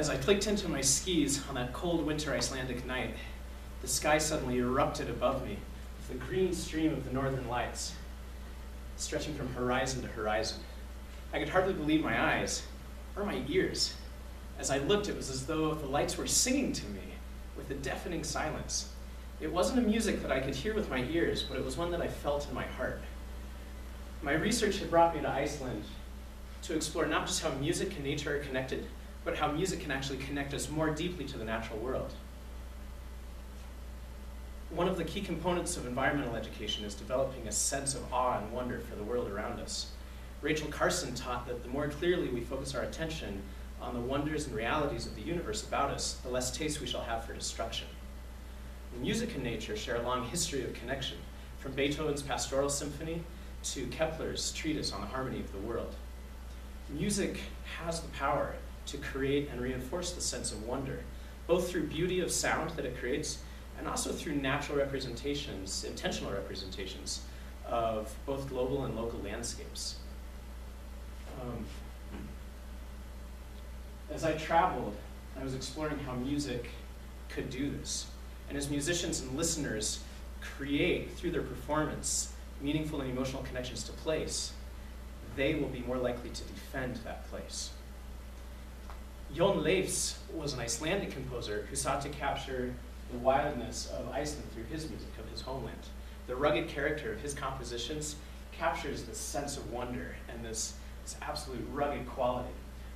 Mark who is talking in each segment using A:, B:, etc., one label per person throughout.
A: As I clicked into my skis on that cold winter Icelandic night, the sky suddenly erupted above me with the green stream of the northern lights, stretching from horizon to horizon. I could hardly believe my eyes or my ears. As I looked, it was as though the lights were singing to me with a deafening silence. It wasn't a music that I could hear with my ears, but it was one that I felt in my heart. My research had brought me to Iceland to explore not just how music and nature are connected, but how music can actually connect us more deeply to the natural world. One of the key components of environmental education is developing a sense of awe and wonder for the world around us. Rachel Carson taught that the more clearly we focus our attention on the wonders and realities of the universe about us, the less taste we shall have for destruction. Music and nature share a long history of connection, from Beethoven's Pastoral Symphony to Kepler's treatise on the harmony of the world. Music has the power to create and reinforce the sense of wonder, both through beauty of sound that it creates and also through natural representations, intentional representations of both global and local landscapes. Um, as I traveled, I was exploring how music could do this. And as musicians and listeners create, through their performance, meaningful and emotional connections to place, they will be more likely to defend that place. Jón Leifs was an Icelandic composer who sought to capture the wildness of Iceland through his music, of his homeland. The rugged character of his compositions captures this sense of wonder and this, this absolute rugged quality.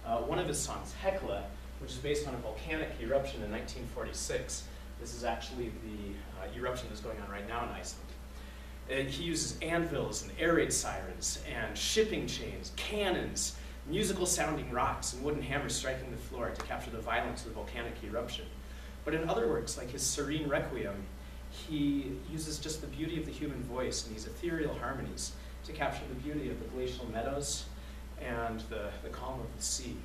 A: Uh, one of his songs, Hekla, which is based on a volcanic eruption in 1946, this is actually the uh, eruption that's going on right now in Iceland. And he uses anvils and air raid sirens and shipping chains, cannons, musical sounding rocks, and wooden hammers striking the floor to capture the violence of the volcanic eruption. But in other works, like his Serene Requiem, he uses just the beauty of the human voice and these ethereal harmonies to capture the beauty of the glacial meadows and the, the calm of the sea.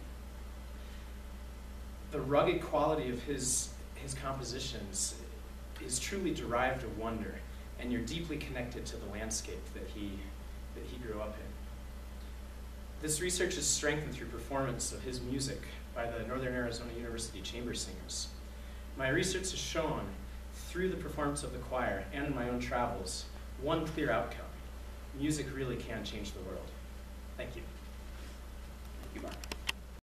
A: The rugged quality of his, his compositions is truly derived of wonder, and you're deeply connected to the landscape that he, that he grew up in. This research is strengthened through performance of his music by the Northern Arizona University Chamber Singers. My research has shown, through the performance of the choir and my own travels, one clear outcome. Music really can change the world. Thank you. Thank you, Mark.